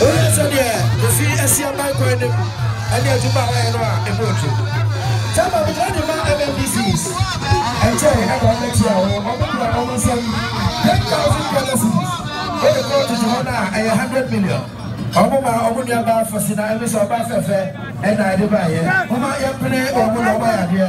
Wohwɛ sɛdeɛ ofi asi aban kwan no mu ɛne atu ba hɔ yɛ no a ɛmu ɔtwe. Tɛma wogyina de ma MMDCs ɛkyɛ ɛna wɔn akyi a wɔn wɔn kura wɔn nsam ten thousand Ghana cedis wɔde kɔ tete hɔ no a ɛyɛ hundred million. Wɔn ma wɔn nua baa fɔsi na ɛno sɛ ɔbaa fɛfɛ ɛna ɛde ba yɛ. Wɔn ma yɛmpene wɔn na wɔn ayɛ adeɛ.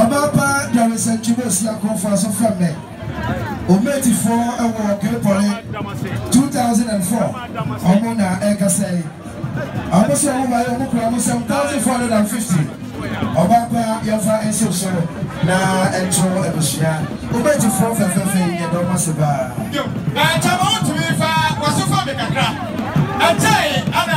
Ɔbaapa Dwaresa Nkyimbosi Akorɔfo Asɔfo Ɛmɛ Omeetifoɔ ɛwɔ Kirepɔle 2004 ɔmo na ɛɛkasa yi. Ɔmo se ɔmo baeɛ ɔmo kura ɔmo nsɛm 1450 Ɔbaapa yɛmfa nsiw so na ɛnto abusua Omeetifoɔ fɛfɛɛfɛ yi yɛda ɔmo ase paa. Yo, ɛnkyɛ mo ntumi mfa w'aso fa me kakra, ɛnkyɛe ana?